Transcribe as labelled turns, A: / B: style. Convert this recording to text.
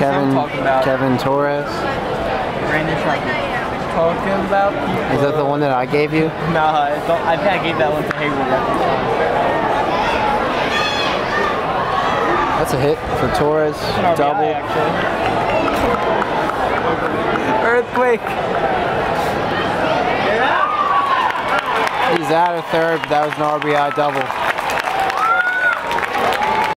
A: Kevin,
B: about.
A: Kevin Torres.
B: Brandon's like Talking about people.
A: Is that the one that I gave you?
B: Nah, I, I think I gave that one to Hayward.
A: That's a hit for Torres.
B: RBI,
A: Double.
B: actually. Earthquake.
A: He's out of third, but that was an RBI double.